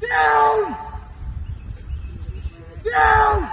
Down! Down!